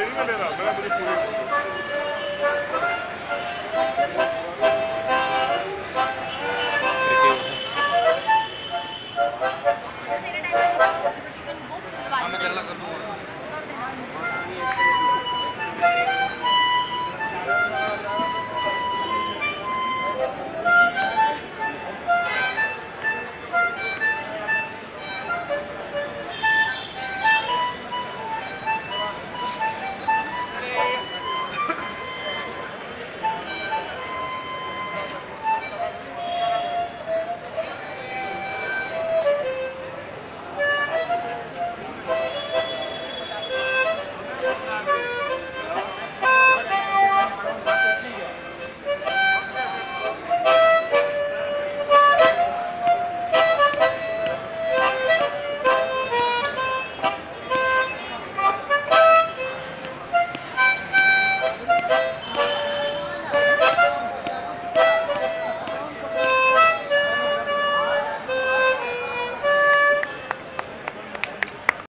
aí, galera, lembra de comigo.